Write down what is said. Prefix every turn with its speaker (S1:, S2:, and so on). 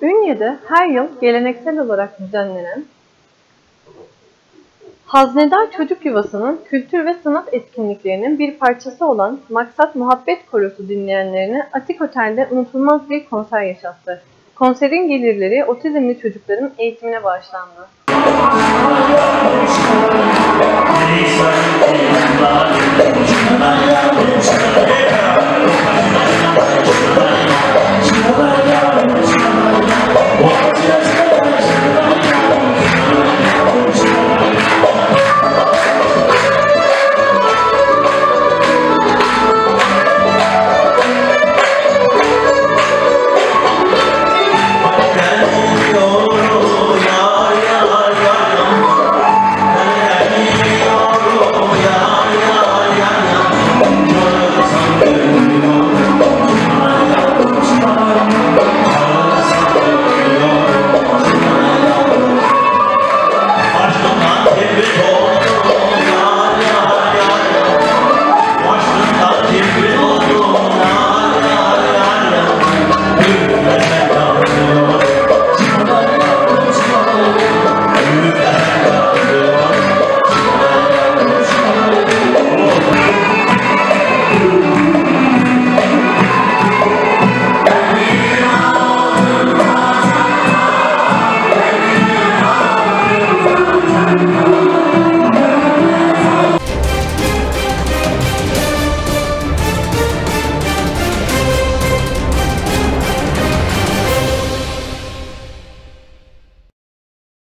S1: Konya'da her yıl geleneksel olarak düzenlenen Haznedar Çocuk Yuvası'nın kültür ve sanat etkinliklerinin bir parçası olan Maksat Muhabbet Korosu dinleyenlerine Atik Otel'de unutulmaz bir konser yaşattı. Konserin gelirleri otizmli çocukların eğitimine bağışlandı.